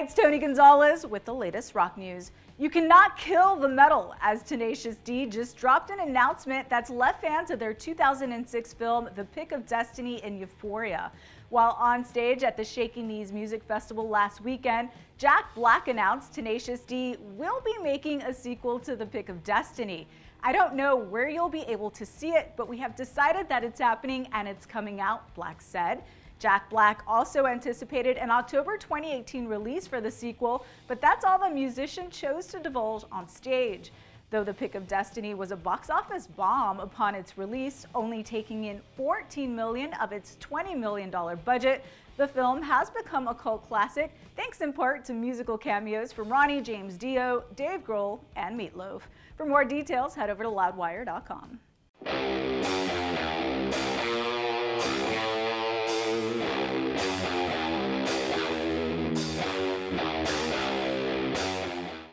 It's Tony Gonzalez with the latest rock news. You cannot kill the metal as Tenacious D just dropped an announcement that's left fans of their 2006 film The Pick of Destiny in Euphoria. While on stage at the Shaky Knees Music Festival last weekend, Jack Black announced Tenacious D will be making a sequel to The Pick of Destiny. I don't know where you'll be able to see it, but we have decided that it's happening and it's coming out, Black said. Jack Black also anticipated an October 2018 release for the sequel, but that's all the musician chose to divulge on stage. Though The Pick of Destiny was a box office bomb upon its release, only taking in 14 million of its $20 million budget, the film has become a cult classic thanks in part to musical cameos from Ronnie James Dio, Dave Grohl, and Meatloaf. For more details, head over to loudwire.com.